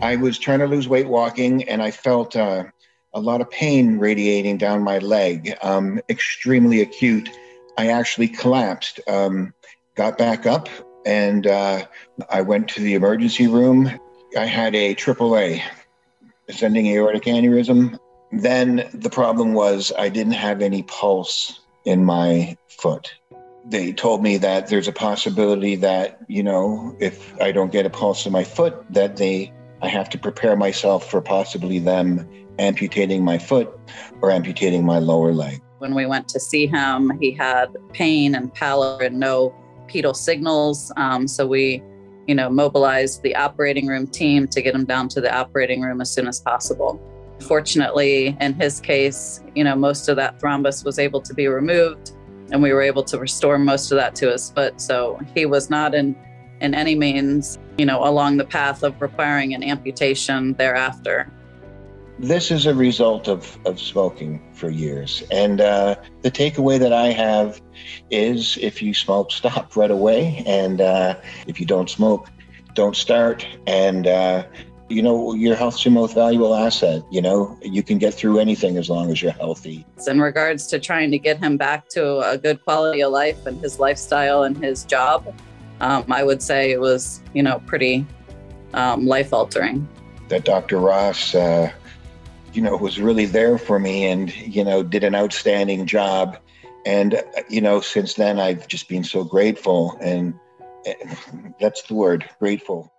I was trying to lose weight walking, and I felt uh, a lot of pain radiating down my leg, um, extremely acute. I actually collapsed, um, got back up, and uh, I went to the emergency room. I had a AAA, ascending aortic aneurysm. Then the problem was I didn't have any pulse in my foot. They told me that there's a possibility that, you know, if I don't get a pulse in my foot, that they I have to prepare myself for possibly them amputating my foot or amputating my lower leg. When we went to see him, he had pain and pallor and no pedal signals. Um, so we, you know, mobilized the operating room team to get him down to the operating room as soon as possible. Fortunately, in his case, you know, most of that thrombus was able to be removed and we were able to restore most of that to his foot. So he was not in, in any means, you know, along the path of requiring an amputation thereafter. This is a result of, of smoking for years. And uh, the takeaway that I have is if you smoke, stop right away. And uh, if you don't smoke, don't start. And uh, you know, your health's your most valuable asset. You know, you can get through anything as long as you're healthy. In regards to trying to get him back to a good quality of life and his lifestyle and his job, um, I would say it was, you know, pretty um, life altering. That Dr. Ross, uh, you know, was really there for me and, you know, did an outstanding job. And, uh, you know, since then, I've just been so grateful. And uh, that's the word grateful.